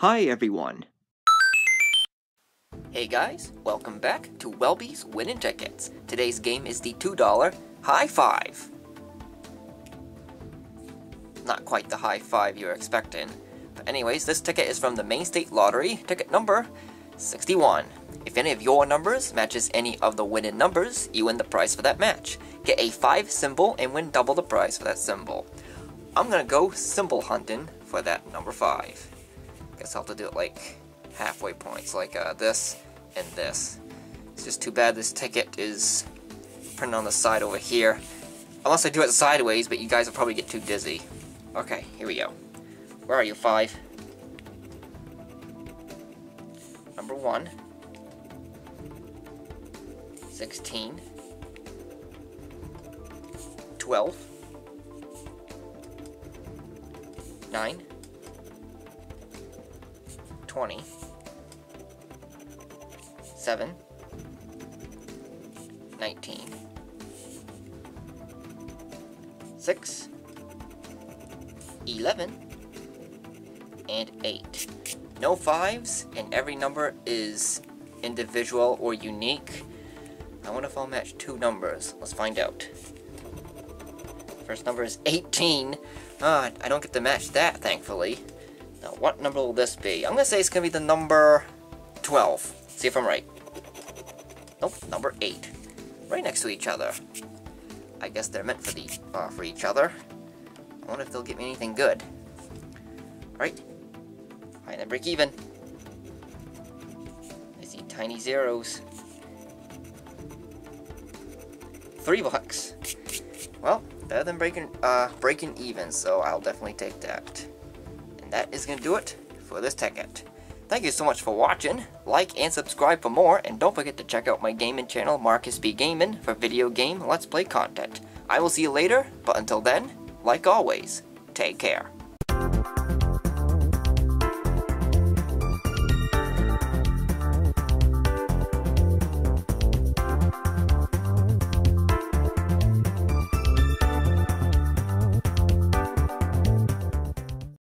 Hi everyone. Hey guys, welcome back to Welby's Winning Tickets. Today's game is the $2 High Five. Not quite the high five you're expecting. But anyways, this ticket is from the Maine State Lottery, ticket number 61. If any of your numbers matches any of the winning numbers, you win the prize for that match. Get a 5 symbol and win double the prize for that symbol. I'm gonna go symbol hunting for that number 5. Guess I'll have to do it like halfway points, like uh, this and this. It's just too bad this ticket is printed on the side over here. Unless I do it sideways, but you guys will probably get too dizzy. Okay, here we go. Where are you, 5? Number 1. 16. 12. 9. 20. 7. 19. 6. 11. And 8. No 5s, and every number is individual or unique. I wonder if I'll match two numbers. Let's find out. First number is 18. Ah, I don't get to match that, thankfully. Now, what number will this be? I'm gonna say it's gonna be the number 12. See if I'm right. Nope, number 8. Right next to each other. I guess they're meant for the uh, for each other. I wonder if they'll get me anything good. Right. Alright, then break even. I see tiny zeros. Three bucks. Well, better than breaking uh breaking even, so I'll definitely take that. That is gonna do it for this tech ticket. Thank you so much for watching. Like and subscribe for more, and don't forget to check out my gaming channel, Markis Pea Gaming, for video game Let's Play content. I will see you later, but until then, like always, take care.